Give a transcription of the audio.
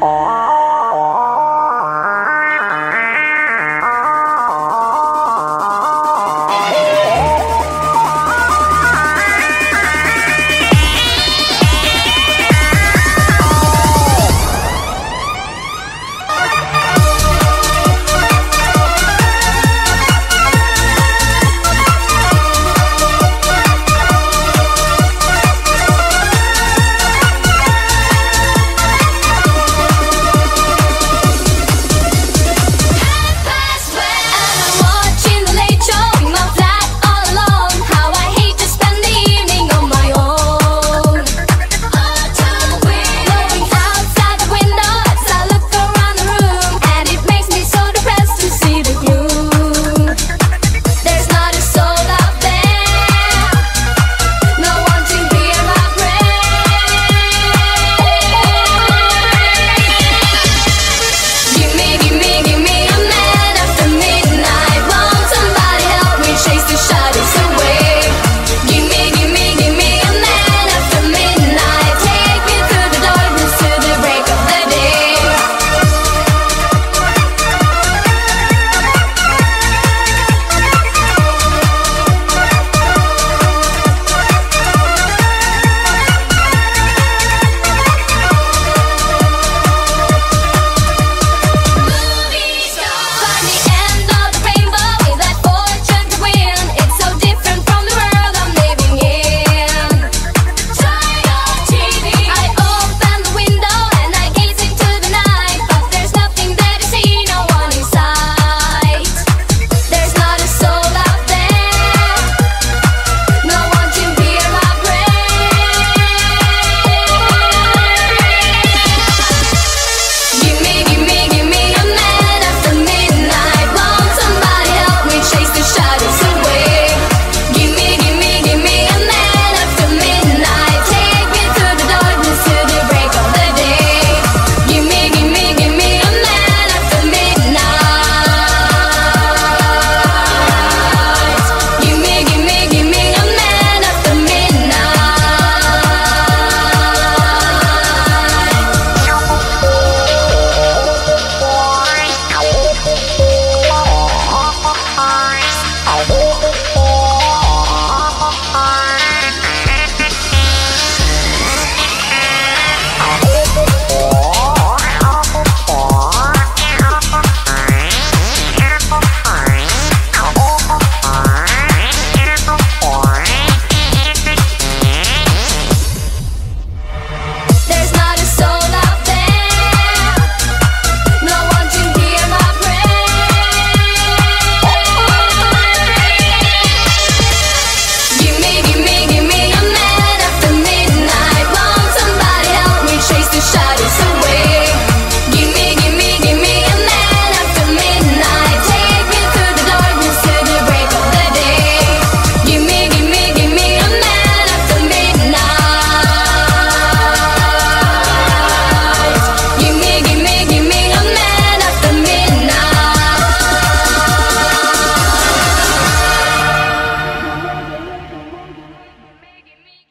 哦